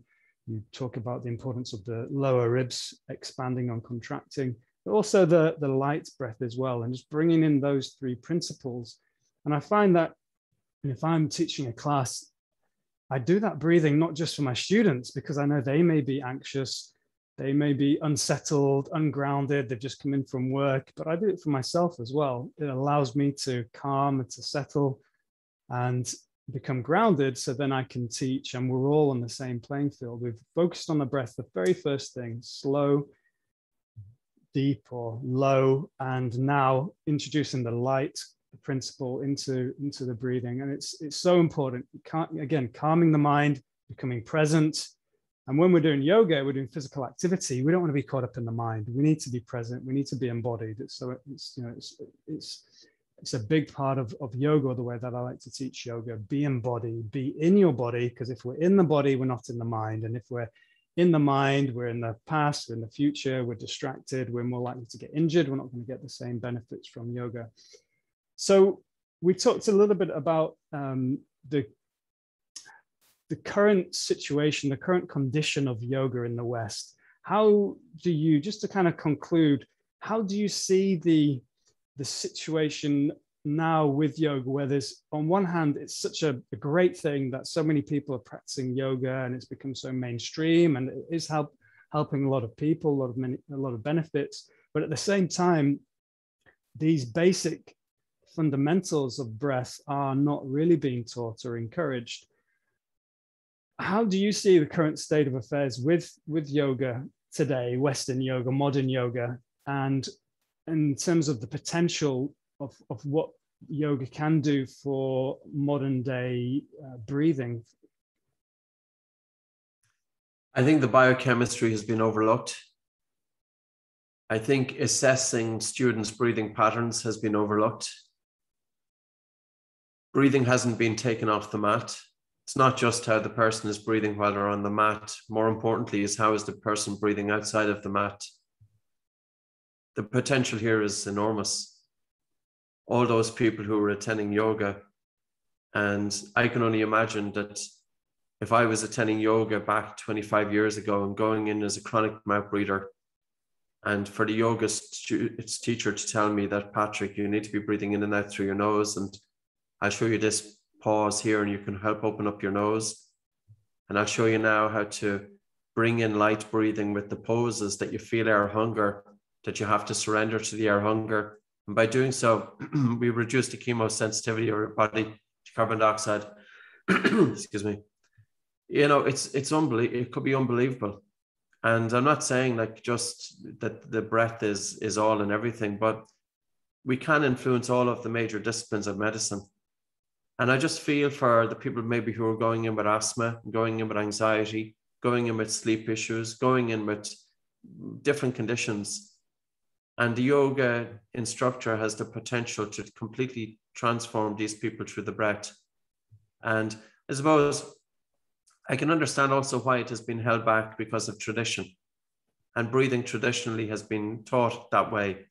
you talk about the importance of the lower ribs expanding and contracting, but also the, the light breath as well, and just bringing in those three principles. And I find that if I'm teaching a class, I do that breathing not just for my students, because I know they may be anxious, they may be unsettled, ungrounded, they've just come in from work, but I do it for myself as well. It allows me to calm and to settle and become grounded so then I can teach and we're all on the same playing field. We've focused on the breath, the very first thing, slow, deep or low, and now introducing the light principle into into the breathing. And it's it's so important. Again calming the mind becoming present. And when we're doing yoga we're doing physical activity. We don't want to be caught up in the mind. We need to be present. We need to be embodied. So it's you know it's it's it's a big part of, of yoga the way that i like to teach yoga. Be embodied. Be in your body because if we're in the body we're not in the mind. And if we're in the mind, we're in the past, we're in the future, we're distracted, we're more likely to get injured, we're not going to get the same benefits from yoga. So we talked a little bit about um, the, the current situation, the current condition of yoga in the West. How do you, just to kind of conclude, how do you see the, the situation now with yoga where there's on one hand it's such a, a, great thing that so many people are practicing yoga and it's become so mainstream and it is help, helping a lot of people a lot of many a lot of benefits but at the same time these basic fundamentals of breath are not really being taught or encouraged how do you see the current state of affairs with with yoga today western yoga modern yoga and in terms of the potential of, of what yoga can do for modern day uh, breathing? I think the biochemistry has been overlooked. I think assessing students' breathing patterns has been overlooked. Breathing hasn't been taken off the mat. It's not just how the person is breathing while they're on the mat. More importantly, is how is the person breathing outside of the mat. The potential here is enormous all those people who were attending yoga. And I can only imagine that if I was attending yoga back 25 years ago and going in as a chronic mouth breather, and for the yoga stu- teacher to tell me that, Patrick, you need to be breathing in and out through your nose, and I'll show you this pause here, and you can help open up your nose. And I'll show you now how to bring in light breathing with the poses that you feel air hunger, that you have to surrender to the air hunger and by doing so, [clears throat] we reduce the chemosensitivity of your body to carbon dioxide. [clears throat] Excuse me. You know, it's it's unbelievable. It could be unbelievable. And I'm not saying like just that the breath is is all and everything, but we can influence all of the major disciplines of medicine. And I just feel for the people maybe who are going in with asthma, going in with anxiety, going in with sleep issues, going in with different conditions and the yoga instructor has the potential to completely transform these people through the breath. And I suppose I can understand also why it has been held back because of tradition. And breathing traditionally has been taught that way.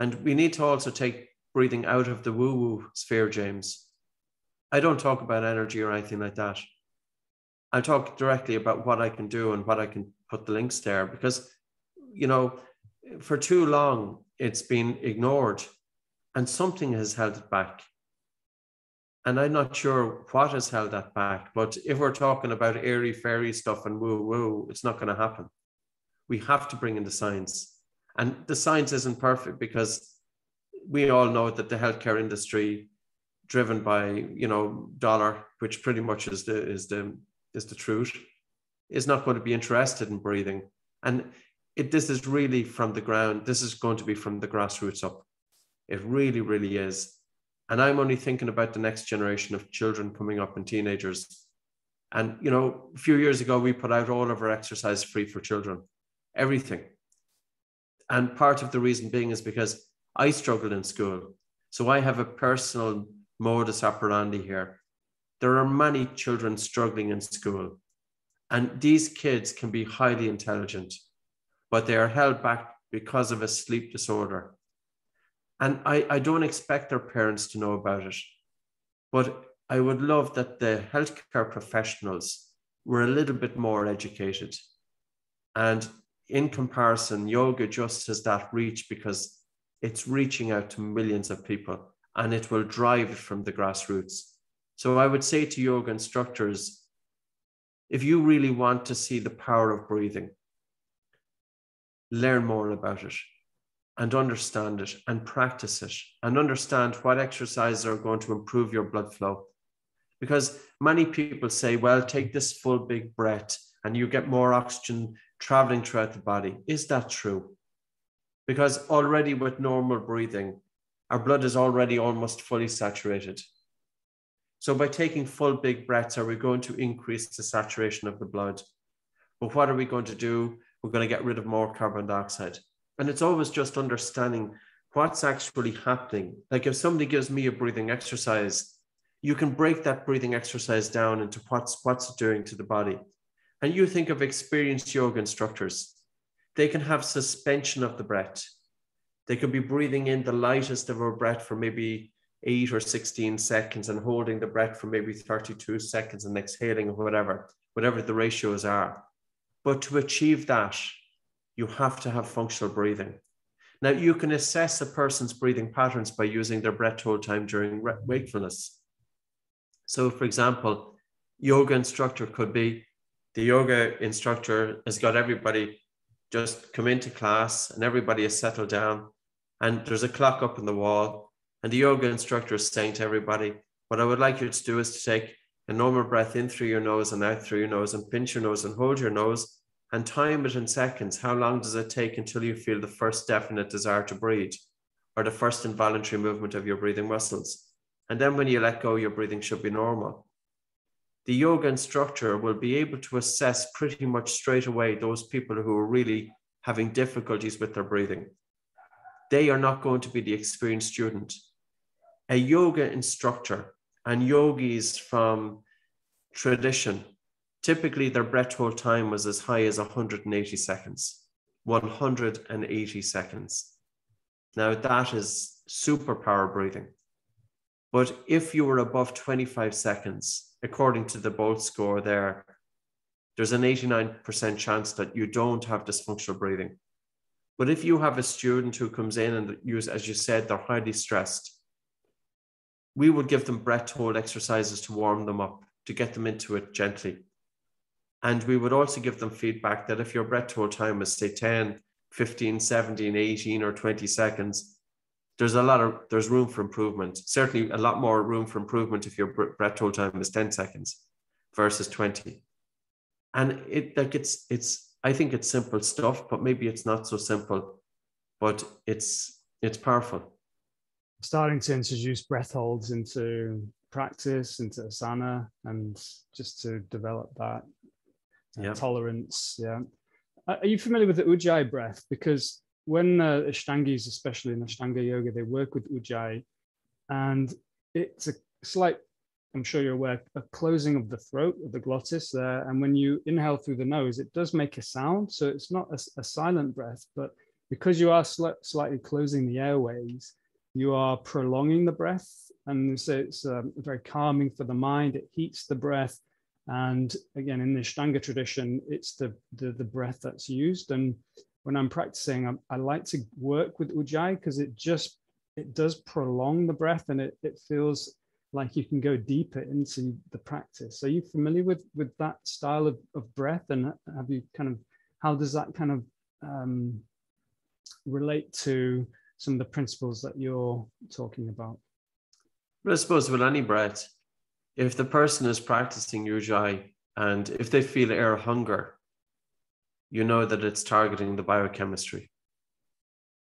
And we need to also take breathing out of the woo woo sphere, James. I don't talk about energy or anything like that. I talk directly about what I can do and what I can put the links there because, you know, for too long, it's been ignored and something has held it back. And I'm not sure what has held that back, but if we're talking about airy fairy stuff and woo woo, it's not going to happen. We have to bring in the science. And the science isn't perfect because we all know that the healthcare industry, driven by you know dollar, which pretty much is the is the is the truth, is not going to be interested in breathing. And it, this is really from the ground. This is going to be from the grassroots up. It really, really is. And I'm only thinking about the next generation of children coming up and teenagers. And, you know, a few years ago, we put out all of our exercise free for children, everything. And part of the reason being is because I struggled in school. So I have a personal modus operandi here. There are many children struggling in school. And these kids can be highly intelligent but they are held back because of a sleep disorder. And I, I don't expect their parents to know about it, but I would love that the healthcare professionals were a little bit more educated. And in comparison, yoga just has that reach because it's reaching out to millions of people and it will drive it from the grassroots. So I would say to yoga instructors, if you really want to see the power of breathing, learn more about it and understand it and practice it and understand what exercises are going to improve your blood flow. Because many people say, well, take this full big breath and you get more oxygen traveling throughout the body. Is that true? Because already with normal breathing, our blood is already almost fully saturated. So by taking full big breaths, are we going to increase the saturation of the blood? But what are we going to do? We're going to get rid of more carbon dioxide. And it's always just understanding what's actually happening. Like if somebody gives me a breathing exercise, you can break that breathing exercise down into what's what's it doing to the body. And you think of experienced yoga instructors. They can have suspension of the breath. They could be breathing in the lightest of our breath for maybe eight or 16 seconds and holding the breath for maybe 32 seconds and exhaling or whatever, whatever the ratios are. But to achieve that, you have to have functional breathing. Now, you can assess a person's breathing patterns by using their breath hold time during wakefulness. So, for example, yoga instructor could be the yoga instructor has got everybody just come into class and everybody is settled down and there's a clock up in the wall and the yoga instructor is saying to everybody what i would like you to do is to take a normal breath in through your nose and out through your nose and pinch your nose and hold your nose and time it in seconds. How long does it take until you feel the first definite desire to breathe or the first involuntary movement of your breathing muscles? And then when you let go, your breathing should be normal. The yoga instructor will be able to assess pretty much straight away those people who are really having difficulties with their breathing. They are not going to be the experienced student. A yoga instructor and yogis from tradition Typically, their breath hold time was as high as 180 seconds. 180 seconds. Now, that is superpower breathing. But if you were above 25 seconds, according to the Bolt score there, there's an 89% chance that you don't have dysfunctional breathing. But if you have a student who comes in and use, as you said, they're highly stressed, we would give them breath hold exercises to warm them up, to get them into it gently. And we would also give them feedback that if your breath hold time is, say, 10, 15, 17, 18, or 20 seconds, there's a lot of there's room for improvement. Certainly, a lot more room for improvement if your breath hold time is 10 seconds versus 20. And it like it's it's I think it's simple stuff, but maybe it's not so simple, but it's it's powerful. Starting to introduce breath holds into practice, into asana, and just to develop that yeah. tolerance. Yeah. Are you familiar with the Ujjayi breath? Because when uh, Ashtangis, especially in Ashtanga yoga, they work with Ujjayi, and it's a slight, I'm sure you're aware, a closing of the throat, of the glottis there. And when you inhale through the nose, it does make a sound. So it's not a, a silent breath, but because you are sl- slightly closing the airways, you are prolonging the breath. And so it's um, very calming for the mind. It heats the breath and again, in the Ashtanga tradition, it's the, the, the breath that's used. And when I'm practicing, I, I like to work with Ujjayi because it just, it does prolong the breath and it, it feels like you can go deeper into the practice. Are you familiar with, with that style of, of breath? And have you kind of, how does that kind of um, relate to some of the principles that you're talking about? Well, I suppose with any breath, if the person is practicing Ujjayi and if they feel air hunger, you know that it's targeting the biochemistry.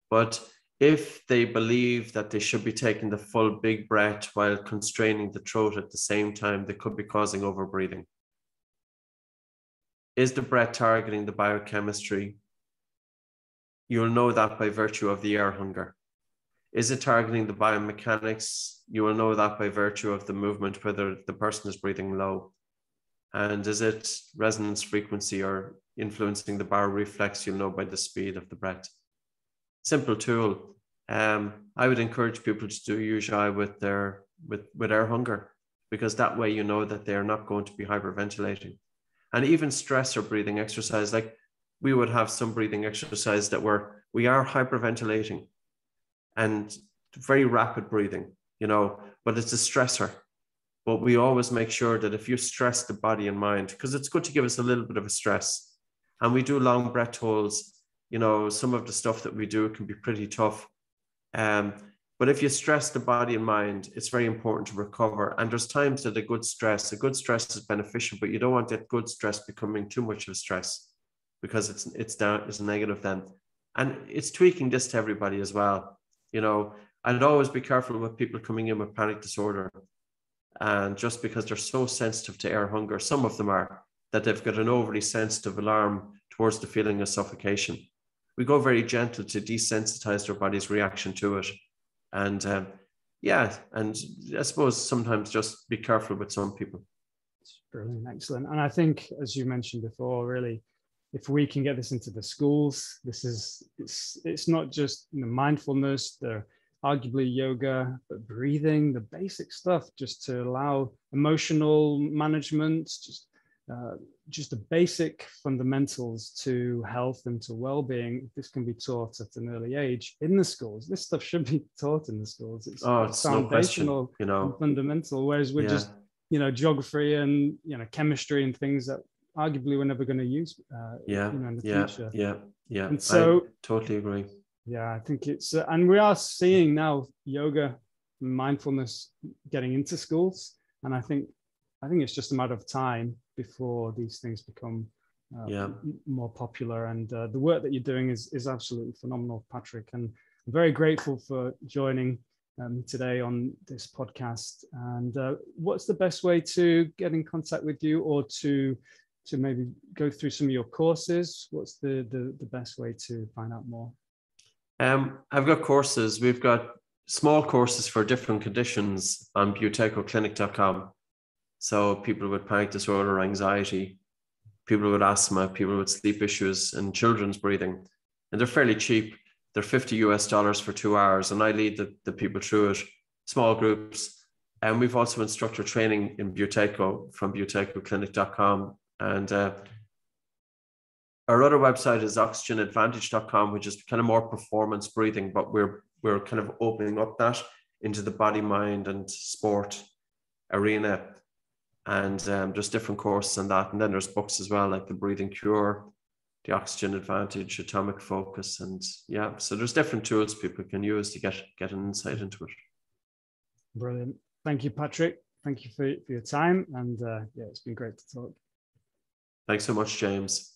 But if they believe that they should be taking the full big breath while constraining the throat at the same time, they could be causing overbreathing. Is the breath targeting the biochemistry? You'll know that by virtue of the air hunger. Is it targeting the biomechanics? You will know that by virtue of the movement, whether the person is breathing low. And is it resonance frequency or influencing the baroreflex? You'll know by the speed of the breath. Simple tool. Um, I would encourage people to do Ujjayi with their with, with air hunger, because that way you know that they are not going to be hyperventilating. And even stress or breathing exercise, like we would have some breathing exercise that were we are hyperventilating and very rapid breathing, you know, but it's a stressor. But we always make sure that if you stress the body and mind, because it's good to give us a little bit of a stress, and we do long breath holds, you know, some of the stuff that we do can be pretty tough. Um, but if you stress the body and mind, it's very important to recover. And there's times that a good stress, a good stress is beneficial, but you don't want that good stress becoming too much of a stress because it's it's down it's negative then. And it's tweaking this to everybody as well. You know, I'd always be careful with people coming in with panic disorder. And just because they're so sensitive to air hunger, some of them are, that they've got an overly sensitive alarm towards the feeling of suffocation. We go very gentle to desensitize their body's reaction to it. And um, yeah, and I suppose sometimes just be careful with some people. Brilliant, excellent. And I think, as you mentioned before, really, if we can get this into the schools, this is it's it's not just you know, mindfulness, the arguably yoga, but breathing, the basic stuff, just to allow emotional management, just uh, just the basic fundamentals to health and to well-being. This can be taught at an early age in the schools. This stuff should be [laughs] taught in the schools. It's, oh, it's foundational, no question, you know, fundamental. Whereas we're yeah. just you know geography and you know chemistry and things that arguably we're never going to use uh, yeah you know, in the yeah, future yeah yeah and so I totally agree yeah i think it's uh, and we are seeing now yoga mindfulness getting into schools and i think i think it's just a matter of time before these things become uh, yeah. more popular and uh, the work that you're doing is is absolutely phenomenal patrick and i'm very grateful for joining um, today on this podcast. And uh, what's the best way to get in contact with you or to to maybe go through some of your courses? What's the the, the best way to find out more? Um, I've got courses. We've got small courses for different conditions on buteyko So people with panic disorder, or anxiety, people with asthma, people with sleep issues, and children's breathing, and they're fairly cheap they're 50 US dollars for two hours, and I lead the, the people through it, small groups. And we've also instructor training in Buteyko from buteykoclinic.com. And uh, our other website is oxygenadvantage.com, which is kind of more performance breathing, but we're we're kind of opening up that into the body, mind, and sport arena. And um, there's different courses on that. And then there's books as well, like The Breathing Cure, the oxygen advantage, atomic focus, and yeah, so there's different tools people can use to get get an insight into it. Brilliant. Thank you, Patrick. Thank you for, for your time, and uh, yeah, it's been great to talk. Thanks so much, James.